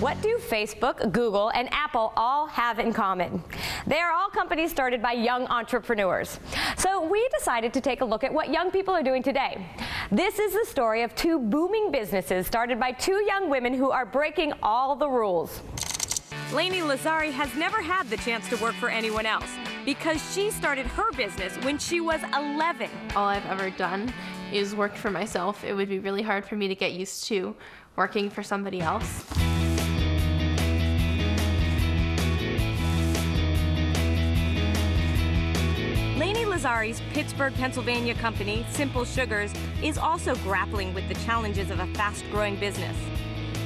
What do Facebook, Google, and Apple all have in common? They are all companies started by young entrepreneurs. So we decided to take a look at what young people are doing today. This is the story of two booming businesses started by two young women who are breaking all the rules. Lani Lazzari has never had the chance to work for anyone else because she started her business when she was 11. All I've ever done is work for myself. It would be really hard for me to get used to working for somebody else. Lazzari's Pittsburgh, Pennsylvania company, Simple Sugars, is also grappling with the challenges of a fast growing business.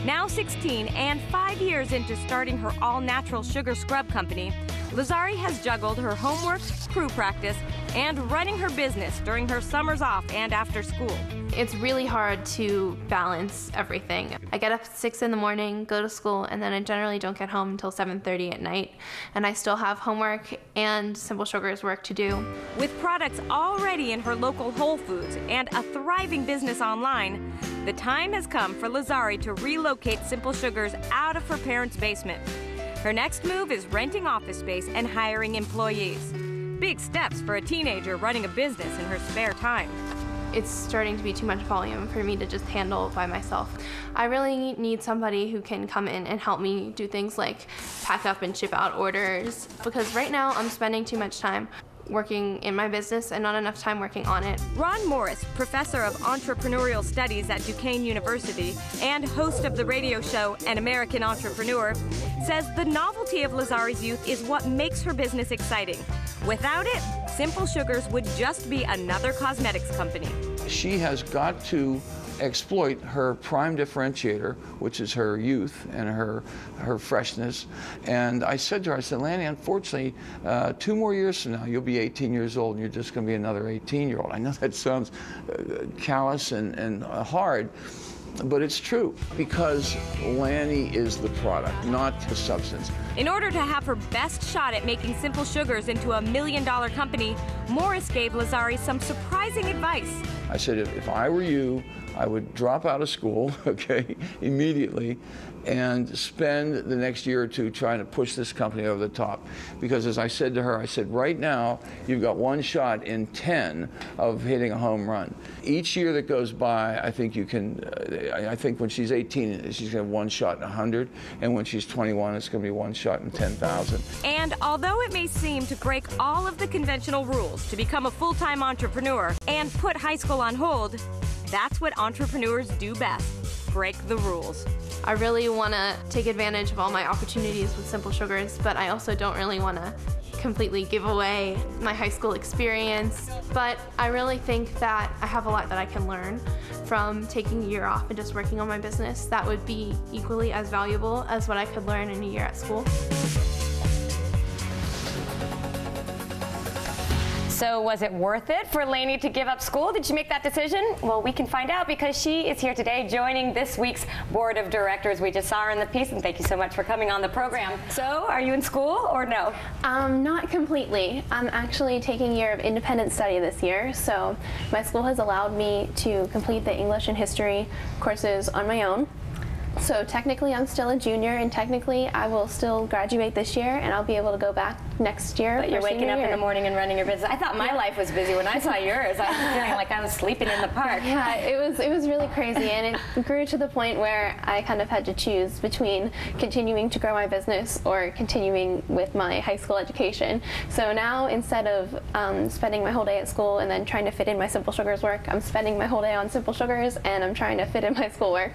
Now 16 and five years into starting her all natural sugar scrub company, Lazzari has juggled her homework, crew practice, and running her business during her summers off and after school. It's really hard to balance everything. I get up at 6 in the morning, go to school, and then I generally don't get home until 7.30 at night. And I still have homework and Simple Sugars work to do. With products already in her local Whole Foods and a thriving business online, the time has come for Lazzari to relocate Simple Sugars out of her parents' basement. Her next move is renting office space and hiring employees. Big steps for a teenager running a business in her spare time. It's starting to be too much volume for me to just handle by myself. I really need somebody who can come in and help me do things like pack up and ship out orders because right now I'm spending too much time working in my business and not enough time working on it. Ron Morris, professor of entrepreneurial studies at Duquesne University and host of the radio show An American Entrepreneur, says the novelty of Lazzari's youth is what makes her business exciting. Without it, Simple Sugars would just be another cosmetics company. She has got to exploit her prime differentiator, which is her youth and her her freshness. And I said to her, I said, Lani, unfortunately, uh, two more years from now, you'll be 18 years old, and you're just going to be another 18-year-old. I know that sounds uh, callous and, and uh, hard. But it's true because Lani is the product, not the substance. In order to have her best shot at making Simple Sugars into a million dollar company, Morris gave Lazzari some surprising advice. I said, if, if I were you, I would drop out of school, okay, immediately, and spend the next year or two trying to push this company over the top. Because as I said to her, I said, right now, you've got one shot in 10 of hitting a home run. Each year that goes by, I think you can, uh, I think when she's 18, she's going to have one shot in 100, and when she's 21, it's going to be one shot in 10,000. And although it may seem to break all of the conventional rules to become a full-time entrepreneur and put high school on hold, that's what entrepreneurs do best break the rules. I really want to take advantage of all my opportunities with Simple Sugars, but I also don't really want to completely give away my high school experience. But I really think that I have a lot that I can learn from taking a year off and just working on my business that would be equally as valuable as what I could learn in a year at school. So was it worth it for Lani to give up school? Did she make that decision? Well, we can find out because she is here today joining this week's board of directors. We just saw her in the piece, and thank you so much for coming on the program. So, are you in school or no? Um, not completely. I'm actually taking a year of independent study this year, so my school has allowed me to complete the English and history courses on my own. So technically I'm still a junior and technically I will still graduate this year and I'll be able to go back next year. But you're waking up year. in the morning and running your business. I thought my yeah. life was busy when I saw yours. I was feeling like I was sleeping in the park. Yeah, it was it was really crazy and it grew to the point where I kind of had to choose between continuing to grow my business or continuing with my high school education. So now instead of um, spending my whole day at school and then trying to fit in my Simple Sugars work, I'm spending my whole day on Simple Sugars and I'm trying to fit in my schoolwork.